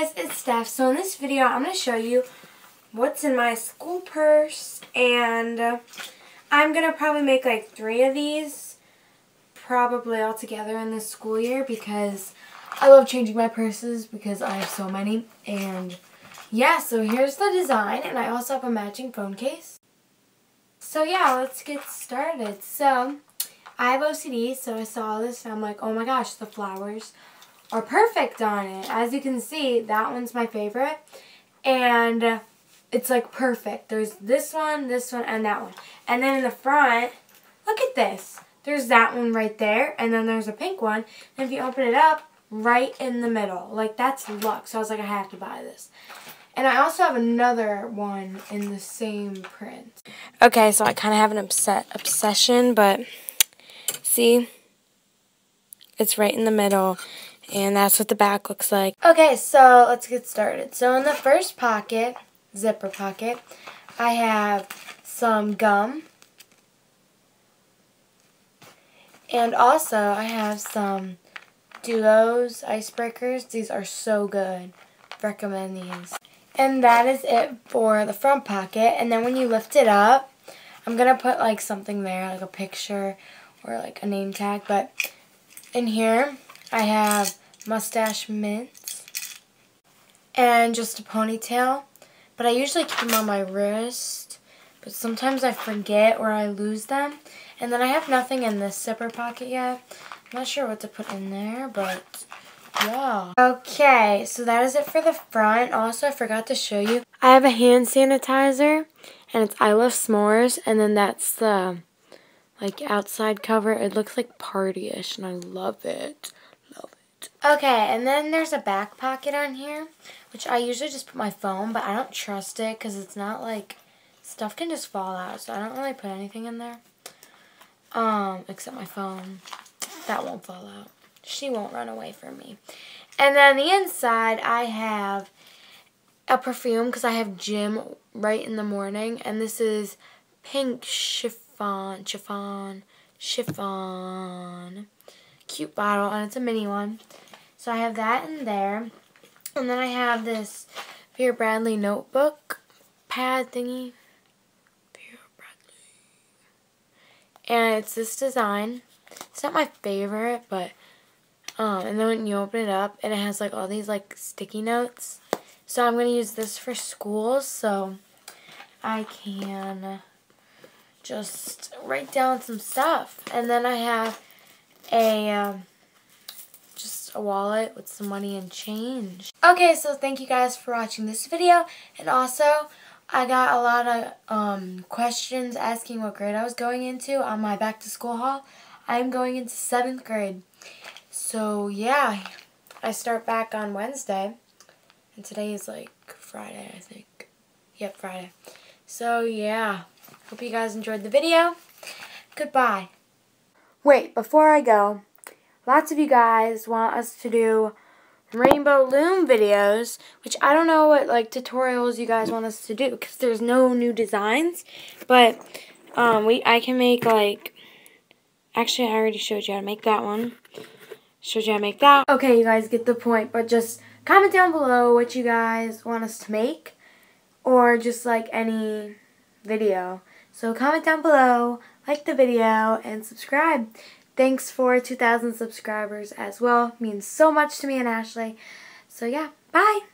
guys, it's Steph. So in this video, I'm going to show you what's in my school purse. And uh, I'm going to probably make like three of these probably all together in this school year because I love changing my purses because I have so many. And yeah, so here's the design. And I also have a matching phone case. So yeah, let's get started. So I have OCD, so I saw this and I'm like, oh my gosh, the flowers are perfect on it. As you can see, that one's my favorite. And it's like perfect. There's this one, this one, and that one. And then in the front, look at this. There's that one right there, and then there's a pink one. And if you open it up, right in the middle. Like, that's luck. So I was like, I have to buy this. And I also have another one in the same print. Okay, so I kind of have an upset obsession, but see? It's right in the middle. And that's what the back looks like. Okay, so let's get started. So in the first pocket, zipper pocket, I have some gum. And also I have some Duos icebreakers. These are so good. Recommend these. And that is it for the front pocket. And then when you lift it up, I'm going to put like something there, like a picture or like a name tag. But in here, I have mustache mints, and just a ponytail. But I usually keep them on my wrist, but sometimes I forget or I lose them. And then I have nothing in this zipper pocket yet. I'm not sure what to put in there, but yeah. Okay, so that is it for the front. Also, I forgot to show you. I have a hand sanitizer, and it's I Love S'mores, and then that's the like outside cover. It looks like party-ish, and I love it. Okay, and then there's a back pocket on here, which I usually just put my phone, but I don't trust it because it's not like, stuff can just fall out, so I don't really put anything in there. Um, except my phone. That won't fall out. She won't run away from me. And then the inside, I have a perfume because I have gym right in the morning, and this is pink chiffon, chiffon, chiffon cute bottle, and it's a mini one. So I have that in there. And then I have this Vera Bradley notebook pad thingy. Vera Bradley. And it's this design. It's not my favorite, but um, and then when you open it up, and it has like all these like sticky notes. So I'm going to use this for school, so I can just write down some stuff. And then I have a um, just a wallet with some money and change. Okay, so thank you guys for watching this video. And also, I got a lot of um, questions asking what grade I was going into on my back to school haul. I'm going into 7th grade. So, yeah, I start back on Wednesday. And today is like Friday, I think. Yep, Friday. So, yeah. Hope you guys enjoyed the video. Goodbye. Wait, before I go, lots of you guys want us to do rainbow loom videos, which I don't know what like tutorials you guys want us to do because there's no new designs, but um, we I can make like, actually I already showed you how to make that one, showed you how to make that. Okay, you guys get the point, but just comment down below what you guys want us to make, or just like any video. So comment down below, like the video, and subscribe. Thanks for 2,000 subscribers as well. Means so much to me and Ashley. So yeah, bye!